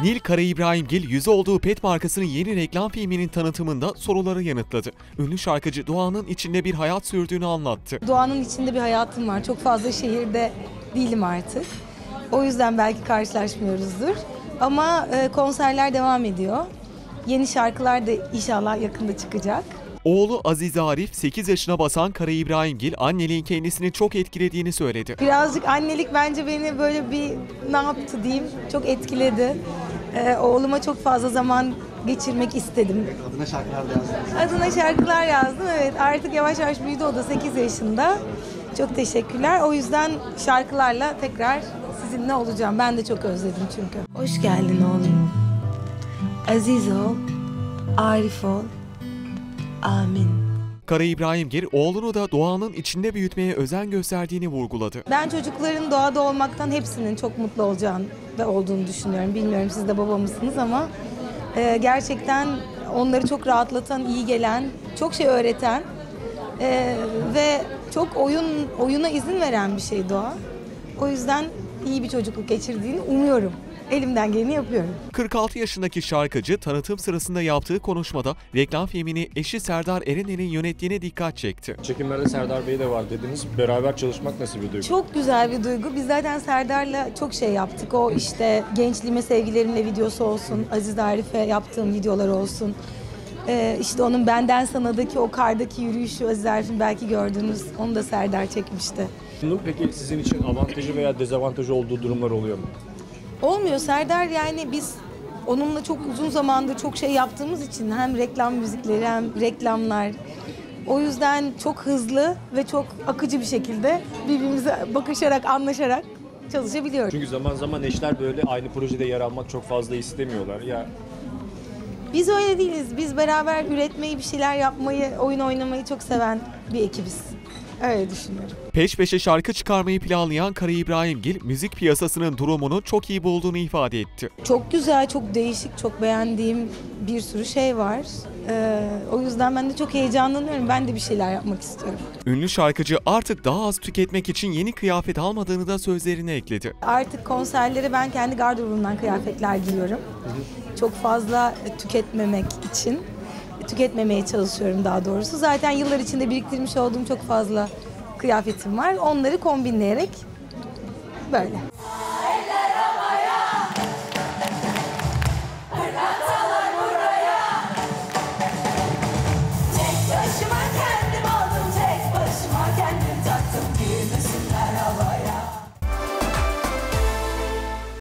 Nil Kara İbrahimgil yüzü olduğu pet markasının yeni reklam filminin tanıtımında soruları yanıtladı. Ünlü şarkıcı Doğan'ın içinde bir hayat sürdüğünü anlattı. Doğanın içinde bir hayatım var. Çok fazla şehirde değilim artık. O yüzden belki karşılaşmıyoruzdur. Ama e, konserler devam ediyor. Yeni şarkılar da inşallah yakında çıkacak. Oğlu Aziz Arif 8 yaşına basan Kara İbrahimgil anneliğin kendisini çok etkilediğini söyledi. Birazcık annelik bence beni böyle bir ne yaptı diyeyim çok etkiledi. E, oğluma çok fazla zaman geçirmek istedim. Adına şarkılar da yazdınız. Adına şarkılar yazdım. Evet artık yavaş yavaş büyüdü o da 8 yaşında. Çok teşekkürler. O yüzden şarkılarla tekrar sizinle olacağım. Ben de çok özledim çünkü. Hoş geldin oğlum. Aziz ol, Arif ol. Amin. Kara İbrahimgil oğlunu da Doğan'ın içinde büyütmeye özen gösterdiğini vurguladı. Ben çocukların doğada olmaktan hepsinin çok mutlu olacağını ve olduğunu düşünüyorum. Bilmiyorum siz de baba mısınız ama e, gerçekten onları çok rahatlatan, iyi gelen, çok şey öğreten e, ve çok oyun oyuna izin veren bir şey doğa. O yüzden iyi bir çocukluk geçirdiğini umuyorum. Elimden geleni yapıyorum. 46 yaşındaki şarkıcı tanıtım sırasında yaptığı konuşmada reklam filmini eşi Serdar Erener'in yönettiğine dikkat çekti. Çekimlerde Serdar Bey de var dediniz. Beraber çalışmak nasıl bir duygu? Çok güzel bir duygu. Biz zaten Serdar'la çok şey yaptık. O işte gençliğime sevgilerimle videosu olsun, Aziz Arif'e yaptığım videolar olsun. Ee, işte onun benden sanadaki o kardaki yürüyüşü Aziz Arif'in belki gördüğünüz onu da Serdar çekmişti. Bunun peki sizin için avantajı veya dezavantajı olduğu durumlar oluyor mu? Olmuyor Serdar yani biz onunla çok uzun zamandır çok şey yaptığımız için hem reklam müzikleri hem reklamlar o yüzden çok hızlı ve çok akıcı bir şekilde birbirimize bakışarak anlaşarak çalışabiliyoruz. Çünkü zaman zaman eşler böyle aynı projede yer almak çok fazla istemiyorlar. Ya Biz öyle değiliz. Biz beraber üretmeyi, bir şeyler yapmayı, oyun oynamayı çok seven bir ekibiz. Öyle düşünüyorum. Peş peşe şarkı çıkarmayı planlayan Kara İbrahimgil müzik piyasasının durumunu çok iyi bulduğunu ifade etti. Çok güzel, çok değişik, çok beğendiğim bir sürü şey var. Ee, o yüzden ben de çok heyecanlanıyorum. Ben de bir şeyler yapmak istiyorum. Ünlü şarkıcı artık daha az tüketmek için yeni kıyafet almadığını da sözlerine ekledi. Artık konserlere ben kendi gardırobumdan kıyafetler giyiyorum. Çok fazla tüketmemek için. Tüketmemeye çalışıyorum daha doğrusu. Zaten yıllar içinde biriktirmiş olduğum çok fazla kıyafetim var. Onları kombinleyerek böyle.